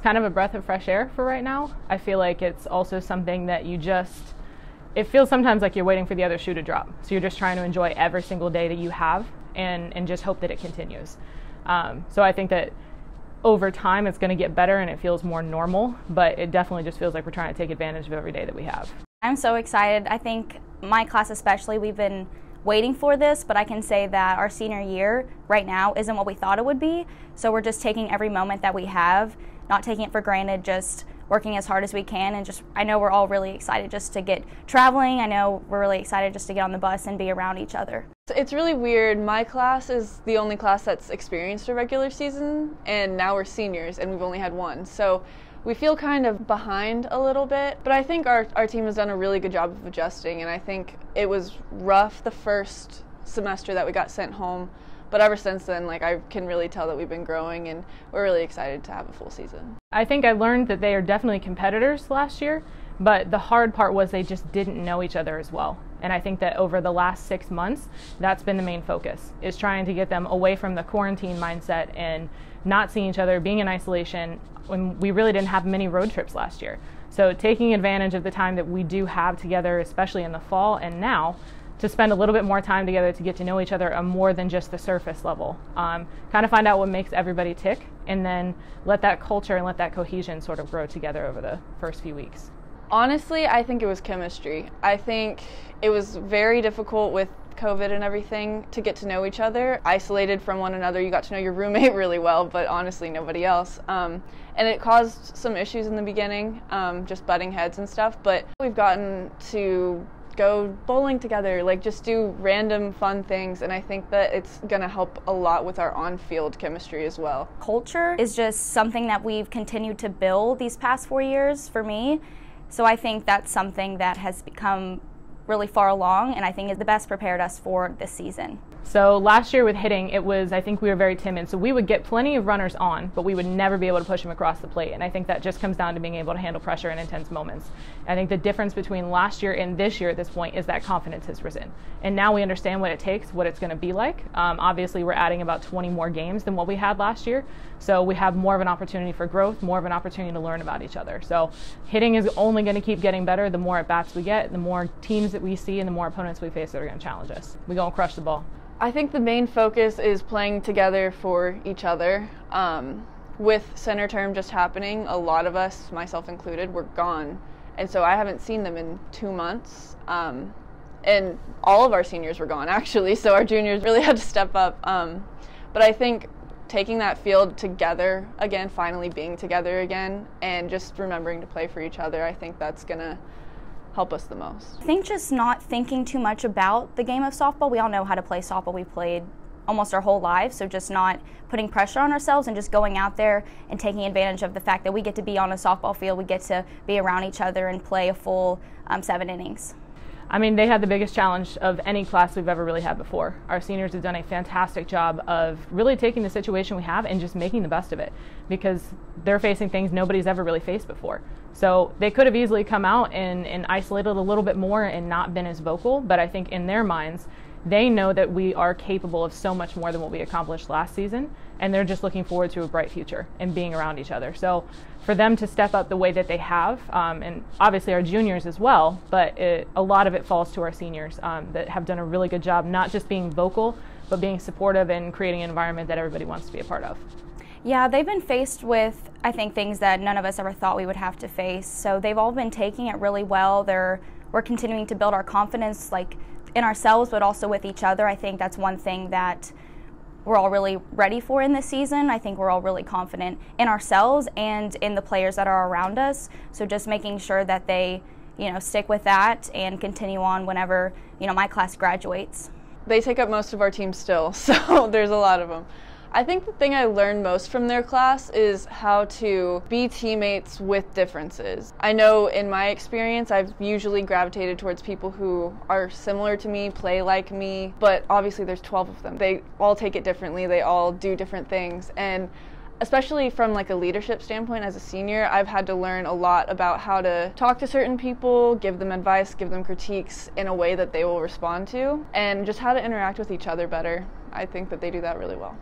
it's kind of a breath of fresh air for right now. I feel like it's also something that you just it feels sometimes like you're waiting for the other shoe to drop. So you're just trying to enjoy every single day that you have and, and just hope that it continues. Um, so I think that over time it's going to get better and it feels more normal, but it definitely just feels like we're trying to take advantage of every day that we have. I'm so excited. I think my class, especially, we've been waiting for this, but I can say that our senior year right now isn't what we thought it would be. So we're just taking every moment that we have, not taking it for granted, just working as hard as we can and just I know we're all really excited just to get traveling. I know we're really excited just to get on the bus and be around each other. It's really weird. My class is the only class that's experienced a regular season and now we're seniors and we've only had one. So we feel kind of behind a little bit, but I think our, our team has done a really good job of adjusting and I think it was rough the first semester that we got sent home but ever since then, like I can really tell that we've been growing, and we're really excited to have a full season. I think I learned that they are definitely competitors last year, but the hard part was they just didn't know each other as well. And I think that over the last six months, that's been the main focus, is trying to get them away from the quarantine mindset and not seeing each other, being in isolation, when we really didn't have many road trips last year. So taking advantage of the time that we do have together, especially in the fall and now, to spend a little bit more time together to get to know each other on more than just the surface level. Um, kind of find out what makes everybody tick, and then let that culture and let that cohesion sort of grow together over the first few weeks. Honestly, I think it was chemistry. I think it was very difficult with COVID and everything to get to know each other. Isolated from one another, you got to know your roommate really well, but honestly, nobody else. Um, and it caused some issues in the beginning, um, just butting heads and stuff. But we've gotten to go bowling together, like just do random fun things. And I think that it's going to help a lot with our on field chemistry as well. Culture is just something that we've continued to build these past four years for me. So I think that's something that has become really far along and I think is the best prepared us for this season. So last year with hitting, it was, I think we were very timid. So we would get plenty of runners on, but we would never be able to push them across the plate. And I think that just comes down to being able to handle pressure in intense moments. I think the difference between last year and this year at this point is that confidence has risen. And now we understand what it takes, what it's going to be like. Um, obviously, we're adding about 20 more games than what we had last year. So we have more of an opportunity for growth, more of an opportunity to learn about each other. So hitting is only going to keep getting better the more at bats we get, the more teams that we see, and the more opponents we face that are going to challenge us. We go and crush the ball. I think the main focus is playing together for each other. Um, with CentreTerm just happening, a lot of us, myself included, were gone. And so I haven't seen them in two months. Um, and all of our seniors were gone, actually. So our juniors really had to step up. Um, but I think taking that field together again, finally being together again, and just remembering to play for each other, I think that's going to help us the most? I think just not thinking too much about the game of softball. We all know how to play softball. We played almost our whole lives, so just not putting pressure on ourselves and just going out there and taking advantage of the fact that we get to be on a softball field, we get to be around each other and play a full um, seven innings. I mean, they had the biggest challenge of any class we've ever really had before. Our seniors have done a fantastic job of really taking the situation we have and just making the best of it because they're facing things nobody's ever really faced before. So they could have easily come out and, and isolated a little bit more and not been as vocal, but I think in their minds, they know that we are capable of so much more than what we accomplished last season, and they're just looking forward to a bright future and being around each other. So, for them to step up the way that they have, um, and obviously our juniors as well, but it, a lot of it falls to our seniors um, that have done a really good job, not just being vocal, but being supportive and creating an environment that everybody wants to be a part of. Yeah, they've been faced with, I think, things that none of us ever thought we would have to face. So they've all been taking it really well. They're we're continuing to build our confidence, like in ourselves, but also with each other. I think that's one thing that we're all really ready for in this season. I think we're all really confident in ourselves and in the players that are around us. So just making sure that they, you know, stick with that and continue on whenever, you know, my class graduates. They take up most of our team still, so there's a lot of them. I think the thing I learned most from their class is how to be teammates with differences. I know in my experience, I've usually gravitated towards people who are similar to me, play like me, but obviously there's 12 of them. They all take it differently, they all do different things. And especially from like a leadership standpoint as a senior i've had to learn a lot about how to talk to certain people give them advice give them critiques in a way that they will respond to and just how to interact with each other better i think that they do that really well